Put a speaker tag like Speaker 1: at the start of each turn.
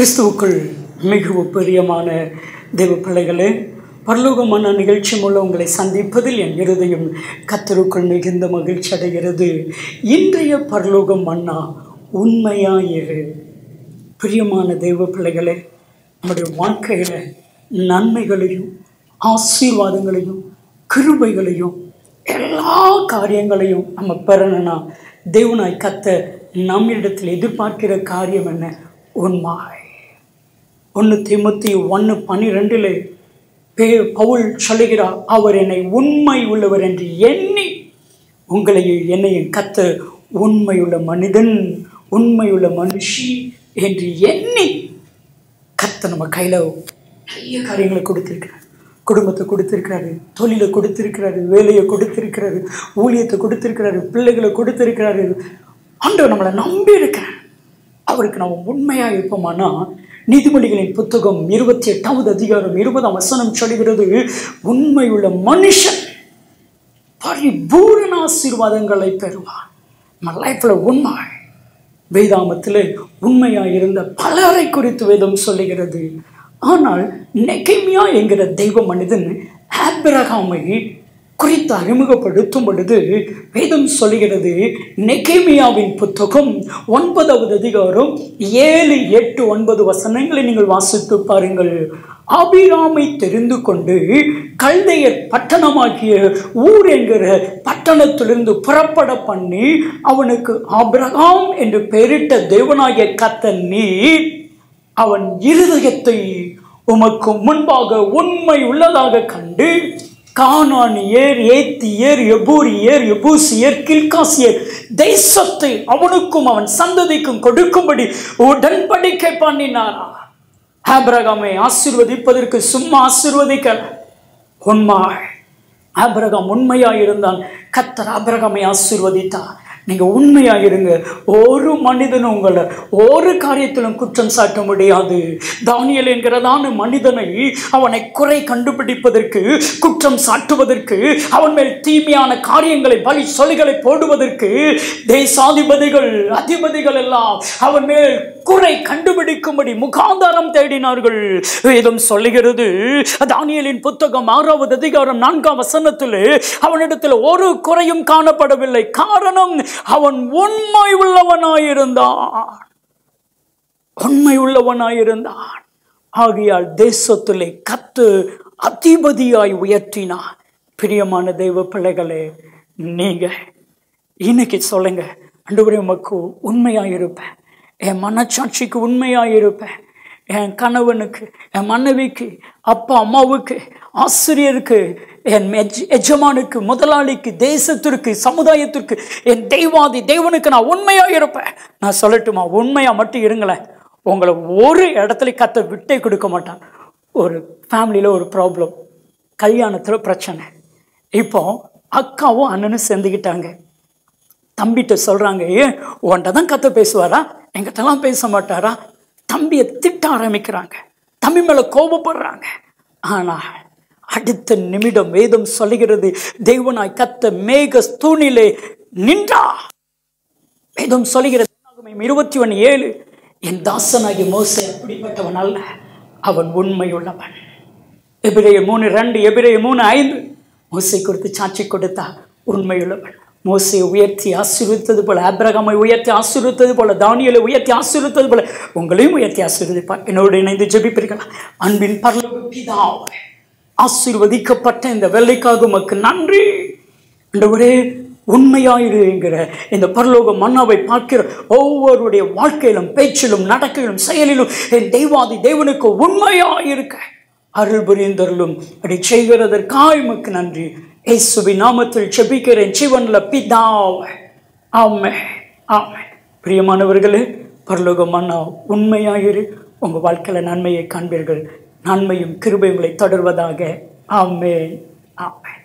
Speaker 1: கிறிஸ்துவுக்குள் மிகவும் பிரியமான தெய்வ பிள்ளைகளே பரலோகமான நிகழ்ச்சி மூலம் உங்களை சந்திப்பதில் என் இருதயம் கத்தருக்குள் மிகுந்த மகிழ்ச்சி அடைகிறது. இன்றைய பரலோகம் மன்னா உண்மையாயிரு. பிரியமான தெய்வ பிள்ளைகளே நம்முடைய வாழ்க்கையில் நன்மைகளையும் ஆசீர்வாதங்களையும் கிருபைகளையும் எல்லா காரியங்களையும் நம்ம பெறணும்னா தேவனாய் கத்த நம்மிடத்தில் எதிர்பார்க்கிற காரியம் என்ன? உண்மாய் ஒன்று திமுத்தி ஒன்று பன்னிரெண்டில் பே பவுல் சொல்லுகிறார் அவர் என்னை உண்மை உள்ளவர் என்று எண்ணி உங்களையும் என்னையும் கத்த உண்மையுள்ள மனிதன் உண்மையுள்ள மனுஷி என்று எண்ணி கத்த நம்ம கையில் நிறைய காரியங்களை கொடுத்துருக்கிறார். குடும்பத்தை கொடுத்துருக்கிறாரு தொழிலை கொடுத்துருக்கிறாரு வேலையை கொடுத்துருக்கிறாரு ஊழியத்தை கொடுத்துருக்கிறாரு பிள்ளைகளை கொடுத்துருக்கிறாரு. ஆண்டவர் நம்மளை நம்பி இருக்கிறார். அவருக்கு நம்ம உண்மையாக இருப்போமானா நீதிமொழிகளின் புத்தகம் இருபத்தி எட்டாவது அதிகாரம் இருபதாம் வசனம் சொல்கிறது உண்மையுள்ள மனுஷன் பரிபூரண ஆசீர்வாதங்களை பெறுவான். நம்ம லைஃப்பில் உண்மை. வேதாமத்தில் உண்மையாக இருந்த பலரை குறித்து வேதம் சொல்லுகிறது. ஆனால் நெகைமியா என்கிற தெய்வ மனிதன் ஆபிரகாமை குறித்து அறிமுகப்படுத்தும் பொழுது வேதம் சொல்லுகிறது நெகேமியாவின் புத்தகம் ஒன்பதாவது அதிகாரம் ஏழு எட்டு ஒன்பது வசனங்களை நீங்கள் வாசித்து பாருங்கள். அபிராமை தெரிந்து கொண்டு கல்தையர் பட்டணமாகிய ஊர் என்கிற பட்டணத்திலிருந்து புறப்பட பண்ணி அவனுக்கு அபிரகாம் என்று பெயரிட்ட தேவனாகிய கத்த நீ அவன் இருதயத்தை உமக்கு முன்பாக உண்மை உள்ளதாக கண்டு கானானியர் ஏத்தியர் எபூரியர் எபூசியர் கில்காசியர் தேசத்தை அவனுக்கும் அவன் சந்ததிக்கும் கொடுக்கும்படி உடன்படிக்கை பண்ணினாரா ஆபிரகாமை ஆசிர்வதிப்பதற்கு சும்மா ஆசிர்வதிக்க உண்மாள் ஆபிரகாம் உண்மையாக இருந்தான் கத்தர் ஆபிரகாமை ஆசிர்வதித்தார். நீங்கள் உண்மையாக இருங்க. ஒரு மனிதனும் உங்களை ஒரு காரியத்திலும் குற்றம் சாட்ட முடியாது. தானியல் என்கிறதான மனிதனை அவனை குறை கண்டுபிடிப்பதற்கு குற்றம் சாட்டுவதற்கு அவன் மேல் தீமையான காரியங்களை பலி சொல்லிகளை போடுவதற்கு தேசாதிபதிகள் அதிபதிகள் எல்லாம் அவன் மேல் குறை கண்டுபிடிக்கும்படி முகாந்தாரம் தேடினார்கள். வேதம் சொல்லுகிறது தானியலின் புத்தகம் ஆறாவது அதிகாரம் நான்காம் வசனத்தில் அவனிடத்தில் ஒரு குறையும் காணப்படவில்லை. காரணம் அவன் உண்மை உள்ளவனாயிருந்தான். உண்மை உள்ளவனாயிருந்தான். ஆகையால் தேசத்திலே கத்து அதிபதியாய் உயர்த்தினான் பிரியமான தெய்வ பிள்ளைகளே நீங்க இன்னைக்கு சொல்லுங்க. அண்டு உமக்கு உண்மையாக இருப்பேன் என் மனச்சாட்சிக்கு உண்மையாக இருப்பேன் என் கணவனுக்கு என் மனைவிக்கு அப்பா அம்மாவுக்கு ஆசிரியருக்கு என் எஜ் எஜமானுக்கு முதலாளிக்கு தேசத்திற்கு சமுதாயத்திற்கு என் தெய்வாதி தெய்வனுக்கு நான் உண்மையாக இருப்பேன் நான் சொல்லட்டுமா? உண்மையாக மட்டும் இருங்களேன். உங்களை ஒரு இடத்துல கத்த விட்டே கொடுக்க மாட்டான் ஒரு ஃபேமிலியில் ஒரு ப்ராப்ளம் கல்யாணத்தில் பிரச்சனை. இப்போ அக்காவும் அண்ணனும் சேர்ந்துக்கிட்டாங்க தம்பிகிட்ட சொல்கிறாங்க ஏன் உன்ட்ட தான் கத்த பேசுவாரா? எங்கிட்டலாம் பேச மாட்டாரா? தம்பியை திட்ட ஆரம்பிக்கிறாங்க. தம்பி மேலே கோபப்படுறாங்க. ஆனால் அடுத்த நிமிடம் வேதம் சொல்லுகிறது தெய்வனாய் கத்த மேக தூணிலே நின்றா. வேதம் சொல்லுகிறது இருபத்தி ஒன்று ஏழு என் தாசனாகி மோசை அப்படிப்பட்டவன் அல்ல அவன் உண்மையுள்ளவன். எபிரேய மூணு ரெண்டு எபிரேய மூணு ஐந்து மோசை கொடுத்து சாட்சி கொடுத்தா உண்மையுள்ளவன். மோசையை உயர்த்தி ஆசீர்வித்தது போல அப்ரகமை உயர்த்தி ஆசீர்வித்தது போல தானியலை உயர்த்தி ஆசீர்வித்தது போல உங்களையும் உயர்த்தி ஆசீர்வதிப்பார். என்னோடு இணைந்து ஜெபிப்பீர்கள்? அன்பின் பரலோக ஆசிர்வதிக்கப்பட்ட ஆசீர்வதிக்கப்பட்ட இந்த வெள்ளைக்காக உமக்கு நன்றி. ஒரே உண்மையாயிருங்கிற இந்த பரலோக மன்னாவை பார்க்கிற ஒவ்வொருடைய வாழ்க்கையிலும் பேச்சிலும் நடக்கையிலும் செயலிலும் என் தெய்வாதி தேவனுக்கு உண்மையாயிருக்க அருள் புரிந்தருளும். அப்படி செய்கிறதற்காய் உமக்கு நன்றி. ஏசுவி நாமத்தில் செபிக்கிறேன் ஜீவன்ல பிதாவை. ஆமே ஆமே பிரியமானவர்களே பரலோக உண்மையாயிரு. உங்கள் வாழ்க்கையில் நன்மையை காண்பீர்கள். நன்மையும் கிருபையும் தொடர்வதாக. ஆமே ஆமே